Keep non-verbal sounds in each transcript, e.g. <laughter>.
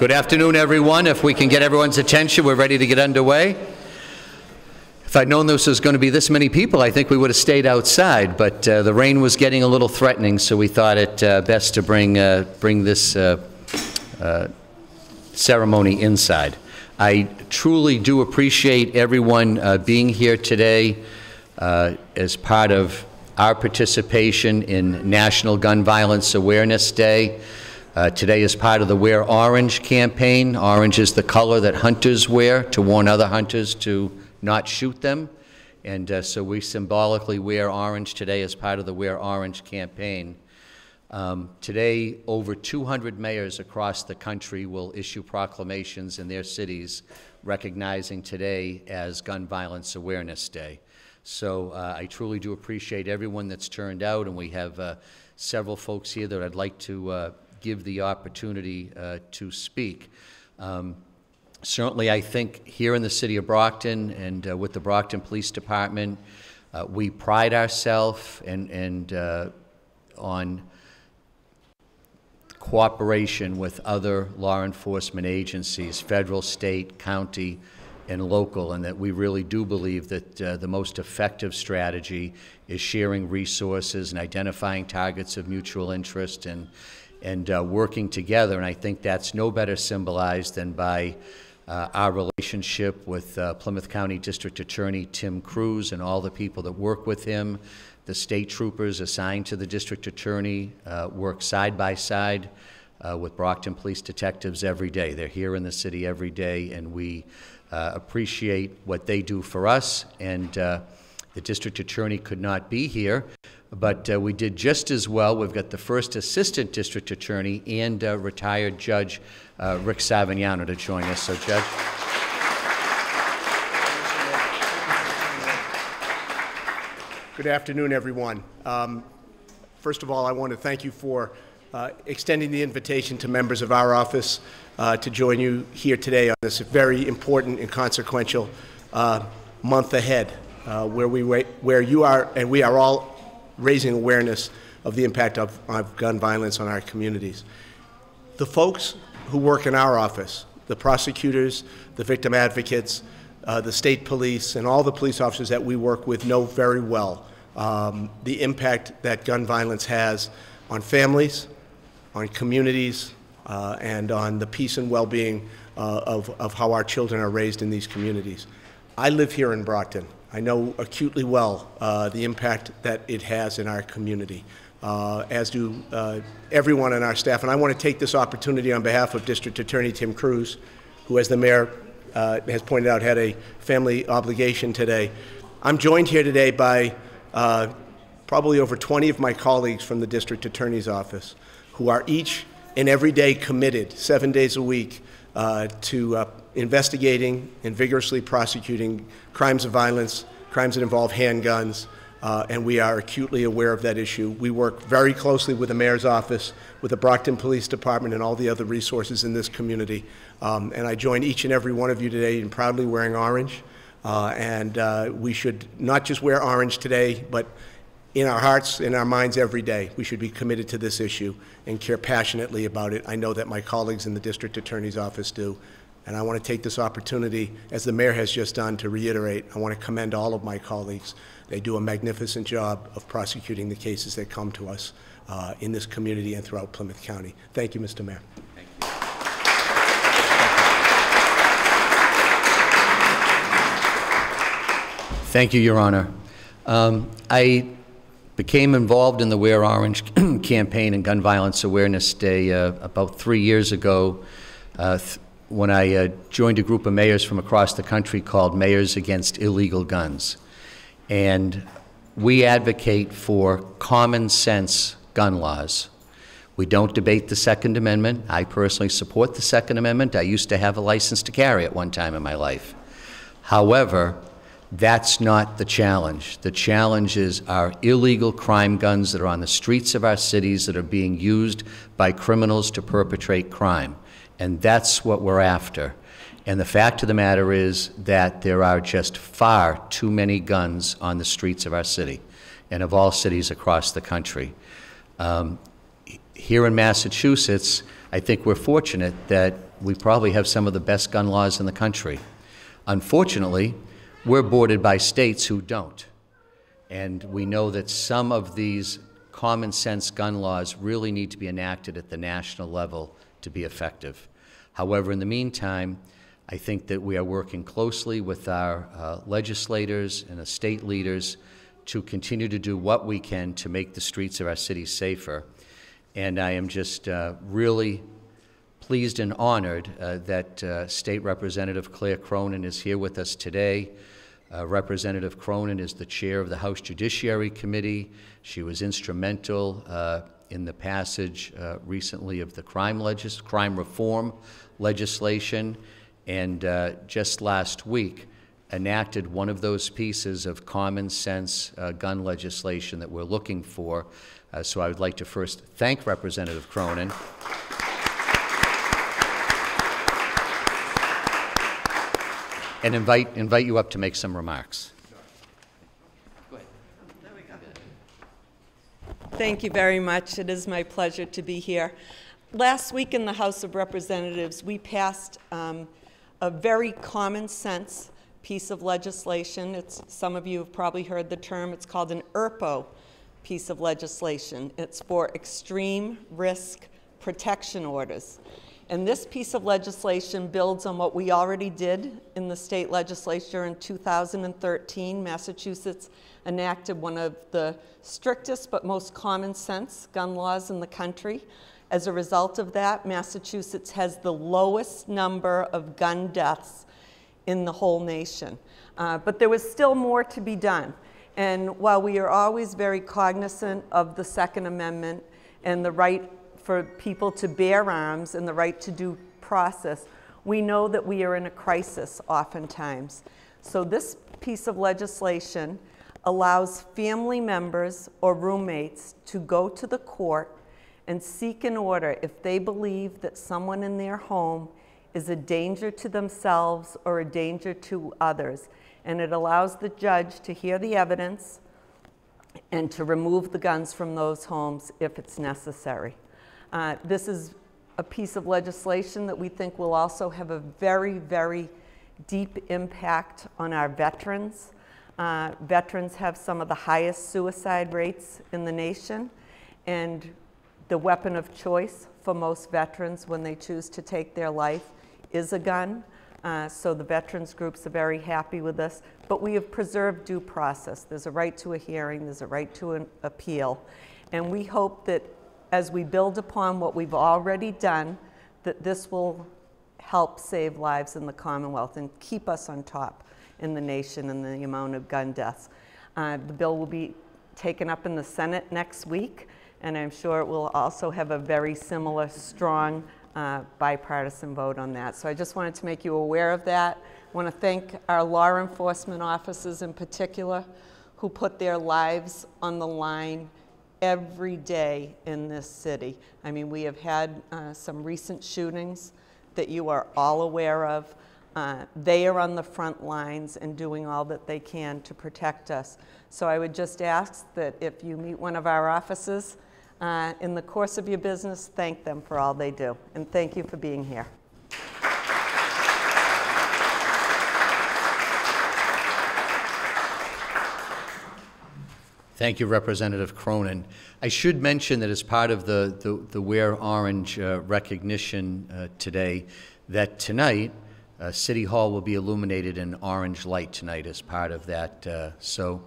Good afternoon, everyone. If we can get everyone's attention, we're ready to get underway. If I'd known this was going to be this many people, I think we would have stayed outside, but uh, the rain was getting a little threatening, so we thought it uh, best to bring, uh, bring this uh, uh, ceremony inside. I truly do appreciate everyone uh, being here today as part of our participation in National Gun Violence Awareness Day. Uh, Today is part of the Wear Orange campaign. Orange is the color that hunters wear to warn other hunters to not shoot them. And uh, so we symbolically wear orange today as part of the Wear Orange campaign. Um, Today, over 200 mayors across the country will issue proclamations in their cities recognizing today as Gun Violence Awareness Day. So uh, I truly do appreciate everyone that's turned out, and we have uh, several folks here that I'd like to uh, give the opportunity uh, to speak. Um, Certainly, I think here in the city of Brockton and uh, with the Brockton Police Department, uh, we pride ourselves and, and on cooperation with other law enforcement agencies, federal, state, county, and local, and that we really do believe that uh, the most effective strategy is sharing resources and identifying targets of mutual interest and, and uh, working together. And I think that's no better symbolized than by uh, our relationship with uh, Plymouth County District Attorney Tim Cruz and all the people that work with him. The state troopers assigned to the district attorney uh, work side by side uh, with Brockton police detectives every day. They're here in the city every day, and we uh, appreciate what they do for us. And the district attorney could not be here, but uh, we did just as well. We've got the first assistant district attorney and uh, retired judge uh, Rick Savignano to join us. So, Judge. Good afternoon, everyone. Um, First of all, I want to thank you for uh, extending the invitation to members of our office uh, to join you here today on this very important and consequential uh, month ahead, where we where you are and we are all raising awareness of the impact of, of gun violence on our communities. The folks who work in our office, the prosecutors, the victim advocates, uh, the state police, and all the police officers that we work with know very well um, the impact that gun violence has on families, on communities, uh, and on the peace and well-being uh, of, of how our children are raised in these communities. I live here in Brockton. I know acutely well uh, the impact that it has in our community, uh, as do uh, everyone on our staff. And I want to take this opportunity on behalf of District Attorney Tim Cruz, who, as the mayor uh, has pointed out, had a family obligation today. I'm joined here today by uh, probably over 20 of my colleagues from the district attorney's office who are each and every day committed, seven days a week, uh, to uh, investigating and vigorously prosecuting crimes of violence, crimes that involve handguns, uh, and we are acutely aware of that issue. We work very closely with the mayor's office, with the Brockton Police Department, and all the other resources in this community. Um, and I join each and every one of you today in proudly wearing orange. Uh, and uh, we should not just wear orange today, but in our hearts, in our minds every day. We should be committed to this issue and care passionately about it. I know that my colleagues in the district attorney's office do. And I want to take this opportunity, as the mayor has just done, to reiterate I want to commend all of my colleagues. They do a magnificent job of prosecuting the cases that come to us uh, in this community and throughout Plymouth County. Thank you, Mr. Mayor. Thank you, Your Honor. Um, I became involved in the Wear Orange <clears throat> campaign and Gun Violence Awareness Day uh, about three years ago uh, when I uh, joined a group of mayors from across the country called Mayors Against Illegal Guns. And we advocate for common sense gun laws. We don't debate the Second Amendment. I personally support the Second Amendment. I used to have a license to carry at one time in my life. However, that's not the challenge. The challenge is our illegal crime guns that are on the streets of our cities that are being used by criminals to perpetrate crime. And that's what we're after. And the fact of the matter is that there are just far too many guns on the streets of our city and of all cities across the country. Um, here in Massachusetts, I think we're fortunate that we probably have some of the best gun laws in the country. Unfortunately, we're bordered by states who don't. And we know that some of these common sense gun laws really need to be enacted at the national level to be effective. However, in the meantime, I think that we are working closely with our uh, legislators and the state leaders to continue to do what we can to make the streets of our city safer. And I am just uh, really pleased and honored uh, that uh, State Representative Claire Cronin is here with us today. Uh, Representative Cronin is the chair of the House Judiciary Committee. She was instrumental uh, in the passage uh, recently of the crime, crime reform legislation, and uh, just last week enacted one of those pieces of common sense uh, gun legislation that we're looking for. Uh, so I would like to first thank Representative Cronin. And invite, invite you up to make some remarks. Thank you very much. It is my pleasure to be here. Last week in the House of Representatives, we passed um, a very common sense piece of legislation. It's, some of you have probably heard the term. It's called an ERPO piece of legislation. It's for extreme risk protection orders. And this piece of legislation builds on what we already did in the state legislature in 2013. Massachusetts enacted one of the strictest but most common sense gun laws in the country. As a result of that, Massachusetts has the lowest number of gun deaths in the whole nation. Uh, but there was still more to be done. And while we are always very cognizant of the Second Amendment and the right for people to bear arms and the right to due process, we know that we are in a crisis oftentimes. So this piece of legislation allows family members or roommates to go to the court and seek an order if they believe that someone in their home is a danger to themselves or a danger to others. And it allows the judge to hear the evidence and to remove the guns from those homes if it's necessary. Uh, this is a piece of legislation that we think will also have a very, very deep impact on our veterans. Uh, veterans have some of the highest suicide rates in the nation, and the weapon of choice for most veterans when they choose to take their life is a gun. Uh, so the veterans groups are very happy with this. But we have preserved due process. There's a right to a hearing, there's a right to an appeal. And we hope that as we build upon what we've already done, that this will help save lives in the Commonwealth and keep us on top in the nation and the amount of gun deaths. Uh, the bill will be taken up in the Senate next week, and I'm sure it will also have a very similar, strong uh, bipartisan vote on that. So I just wanted to make you aware of that. I want to thank our law enforcement officers in particular who put their lives on the line every day in this city. I mean, we have had uh, some recent shootings that you are all aware of. Uh, they are on the front lines and doing all that they can to protect us. So I would just ask that if you meet one of our offices uh, in the course of your business, thank them for all they do. And thank you for being here. Thank you, Representative Cronin. I should mention that as part of the, the, the Wear Orange uh, recognition uh, today, that tonight, uh, City Hall will be illuminated in orange light tonight as part of that. Uh, so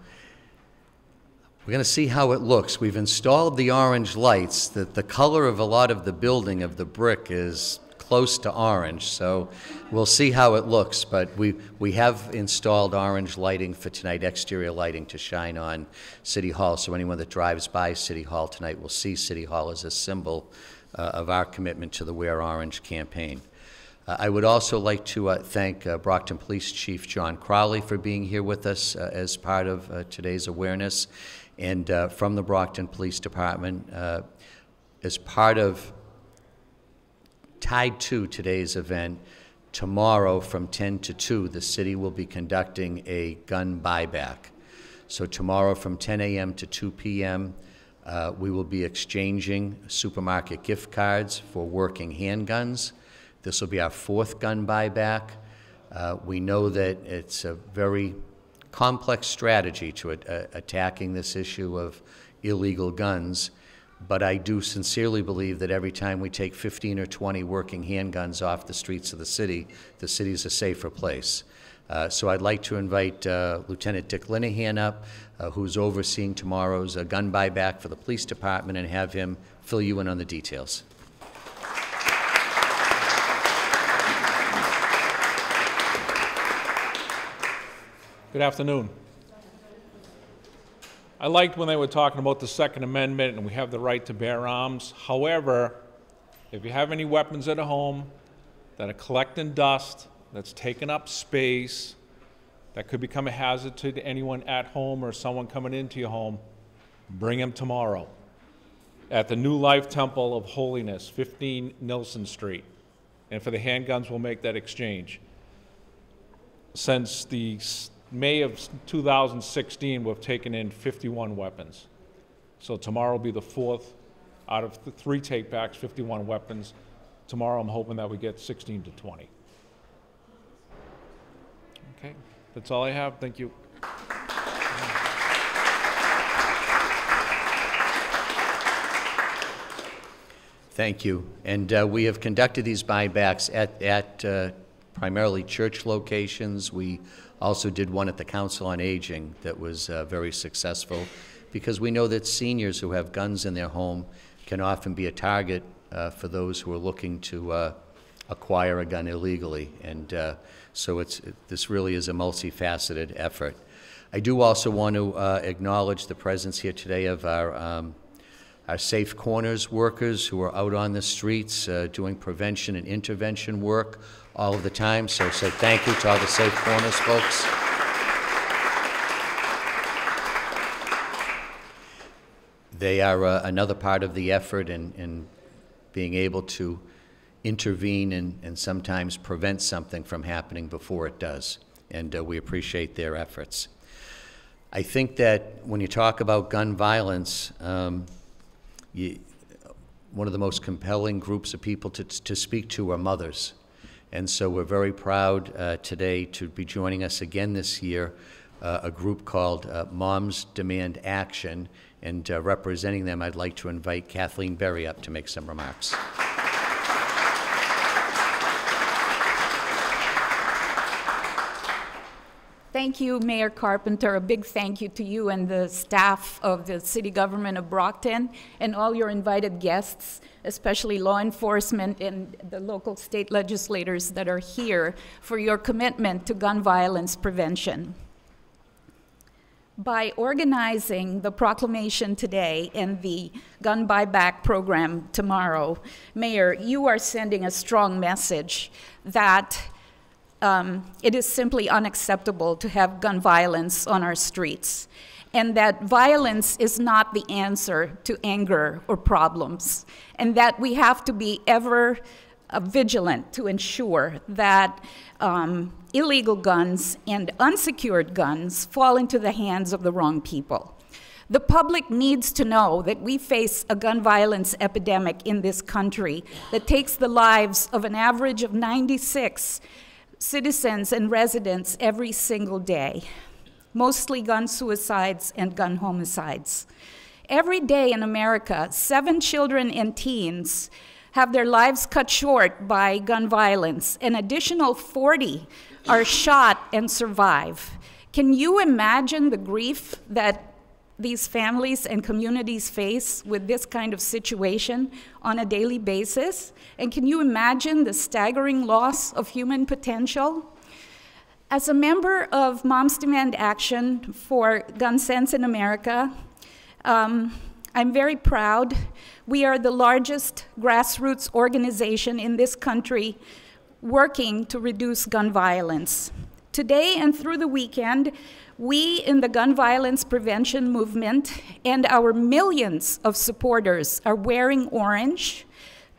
we're going to see how it looks. We've installed the orange lights. The, the color of a lot of the building of the brick is close to orange, so we'll see how it looks. But we, we have installed orange lighting for tonight, exterior lighting to shine on City Hall. So anyone that drives by City Hall tonight will see City Hall as a symbol uh, of our commitment to the Wear Orange campaign. Uh, I would also like to uh, thank uh, Brockton Police Chief John Crowley for being here with us uh, as part of uh, today's awareness. And uh, from the Brockton Police Department, as part of tied to today's event, tomorrow from 10 to 2, the city will be conducting a gun buyback. So tomorrow from 10 a.m. to 2 p.m., uh, we will be exchanging supermarket gift cards for working handguns. This will be our fourth gun buyback. Uh, We know that it's a very complex strategy to attacking this issue of illegal guns, but I do sincerely believe that every time we take 15 or 20 working handguns off the streets of the city, the city is a safer place. Uh, So I'd like to invite uh, Lieutenant Dick Linehan up, uh, who's overseeing tomorrow's uh, gun buyback for the police department, and have him fill you in on the details. Good afternoon. I liked when they were talking about the Second Amendment and we have the right to bear arms. However, if you have any weapons at a home that are collecting dust, that's taking up space, that could become a hazard to anyone at home or someone coming into your home, bring them tomorrow at the New Life Temple of Holiness, 15 Nelson Street. And for the handguns, we'll make that exchange since the May of 2016, we've taken in 51 weapons. So tomorrow will be the fourth out of the three takebacks, 51 weapons. Tomorrow, I'm hoping that we get 16 to 20. Okay, that's all I have. Thank you. Thank you. And uh, we have conducted these buybacks at, at uh, primarily church locations. We also did one at the Council on Aging that was uh, very successful because we know that seniors who have guns in their home can often be a target uh, for those who are looking to uh, acquire a gun illegally. And uh, so it's, this really is a multifaceted effort. I do also want to uh, acknowledge the presence here today of our um, our Safe Corners workers who are out on the streets uh, doing prevention and intervention work all of the time. So say thank you to all the Safe Corners folks. They are uh, another part of the effort in, in being able to intervene and, and sometimes prevent something from happening before it does. And uh, we appreciate their efforts. I think that when you talk about gun violence, um, you, one of the most compelling groups of people to, to speak to are mothers. And so we're very proud uh, today to be joining us again this year, uh, a group called uh, Moms Demand Action. And uh, representing them, I'd like to invite Kathleen Berry up to make some remarks. Thank you, Mayor Carpenter. A big thank you to you and the staff of the city government of Brockton and all your invited guests, especially law enforcement and the local state legislators that are here for your commitment to gun violence prevention. By organizing the proclamation today and the gun buyback program tomorrow, Mayor, you are sending a strong message that um, it is simply unacceptable to have gun violence on our streets, and that violence is not the answer to anger or problems, and that we have to be ever uh, vigilant to ensure that um, illegal guns and unsecured guns fall into the hands of the wrong people. The public needs to know that we face a gun violence epidemic in this country that takes the lives of an average of 96 citizens and residents every single day, mostly gun suicides and gun homicides. Every day in America, seven children and teens have their lives cut short by gun violence. An additional 40 are shot and survive. Can you imagine the grief that these families and communities face with this kind of situation on a daily basis? And can you imagine the staggering loss of human potential? As a member of Moms Demand Action for Gun Sense in America, um, I'm very proud. We are the largest grassroots organization in this country working to reduce gun violence. Today and through the weekend, we in the gun violence prevention movement and our millions of supporters are wearing orange,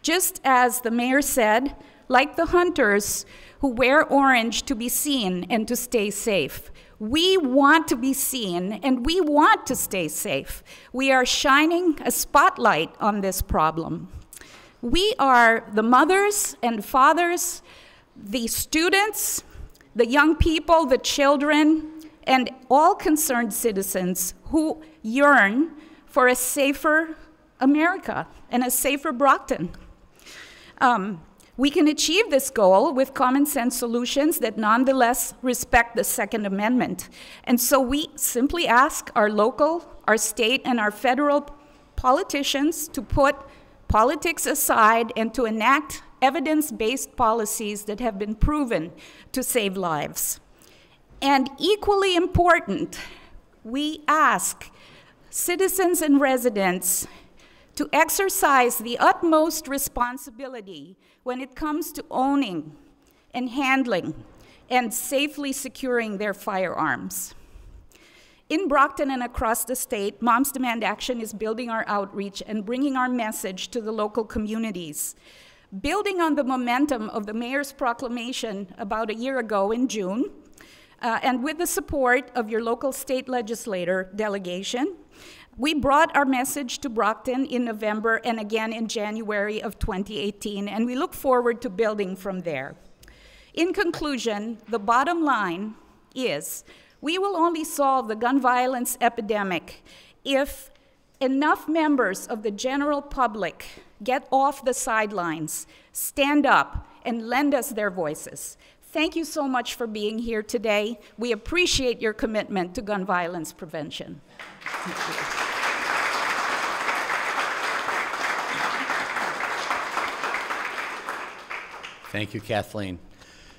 just as the mayor said, like the hunters who wear orange to be seen and to stay safe. We want to be seen and we want to stay safe. We are shining a spotlight on this problem. We are the mothers and fathers, the students, the young people, the children, and all concerned citizens who yearn for a safer America and a safer Brockton. Um, we can achieve this goal with common sense solutions that nonetheless respect the Second Amendment. And so we simply ask our local, our state, and our federal politicians to put politics aside and to enact evidence based policies that have been proven to save lives. And equally important, we ask citizens and residents to exercise the utmost responsibility when it comes to owning and handling and safely securing their firearms. In Brockton and across the state, Moms Demand Action is building our outreach and bringing our message to the local communities. Building on the momentum of the mayor's proclamation about a year ago in June, uh, and with the support of your local state legislator delegation, we brought our message to Brockton in November and again in January of 2018, and we look forward to building from there. In conclusion, the bottom line is we will only solve the gun violence epidemic if enough members of the general public get off the sidelines, stand up, and lend us their voices. Thank you so much for being here today. We appreciate your commitment to gun violence prevention. Thank you, Kathleen.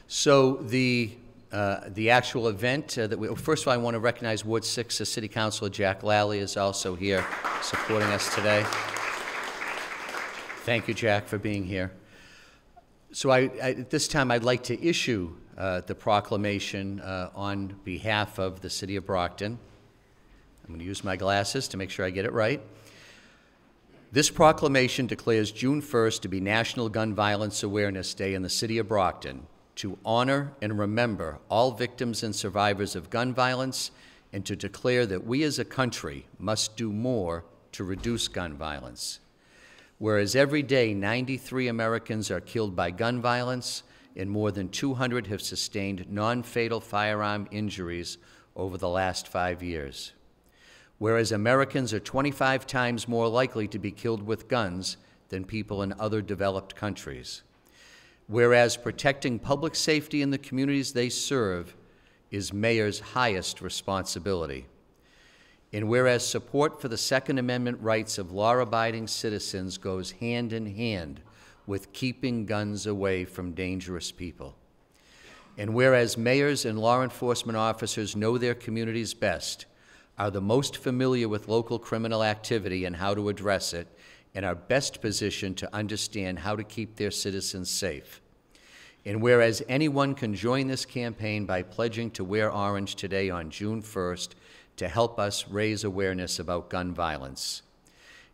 So the, uh, the actual event uh, that we, first of all, I want to recognize Ward 6 uh, City Councilor Jack Lally is also here supporting us today. Thank you, Jack, for being here. So I, I, at this time, I'd like to issue uh, the proclamation uh, on behalf of the City of Brockton. I'm going to use my glasses to make sure I get it right. This proclamation declares June 1st to be National Gun Violence Awareness Day in the City of Brockton to honor and remember all victims and survivors of gun violence and to declare that we as a country must do more to reduce gun violence. Whereas every day 93 Americans are killed by gun violence and more than 200 have sustained non fatal firearm injuries over the last five years whereas Americans are 25 times more likely to be killed with guns than people in other developed countries. Whereas protecting public safety in the communities they serve is mayors' highest responsibility. And whereas support for the Second Amendment rights of law abiding citizens goes hand in hand with keeping guns away from dangerous people. And whereas mayors and law enforcement officers know their communities best, are the most familiar with local criminal activity and how to address it, and are best positioned to understand how to keep their citizens safe. And whereas anyone can join this campaign by pledging to wear orange today on June 1st to help us raise awareness about gun violence.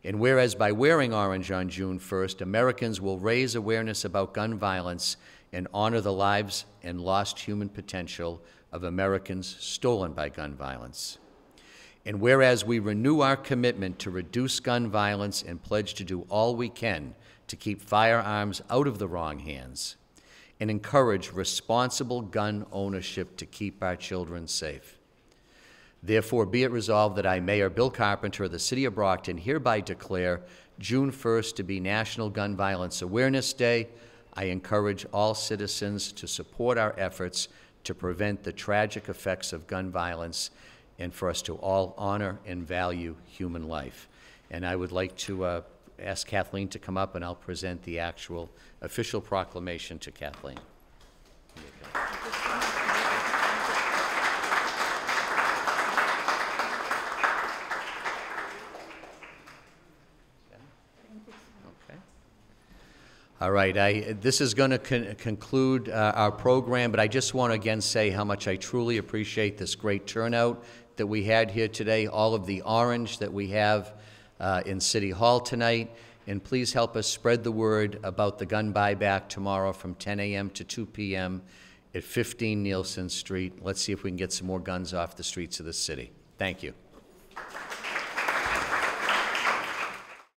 And whereas by wearing orange on June 1st, Americans will raise awareness about gun violence and honor the lives and lost human potential of Americans stolen by gun violence. And whereas we renew our commitment to reduce gun violence and pledge to do all we can to keep firearms out of the wrong hands and encourage responsible gun ownership to keep our children safe. Therefore, be it resolved that I, Mayor Bill Carpenter of the City of Brockton, hereby declare June 1st to be National Gun Violence Awareness Day. I encourage all citizens to support our efforts to prevent the tragic effects of gun violence and for us to all honor and value human life. And I would like to uh, ask Kathleen to come up and I'll present the actual official proclamation to Kathleen. Okay. All right, I, this is going to con conclude uh, our program, but I just want to again say how much I truly appreciate this great turnout that we had here today, all of the orange that we have uh, in City Hall tonight. And please help us spread the word about the gun buyback tomorrow from 10 a.m. to 2 p.m. at 15 Nielsen Street. Let's see if we can get some more guns off the streets of the city. Thank you.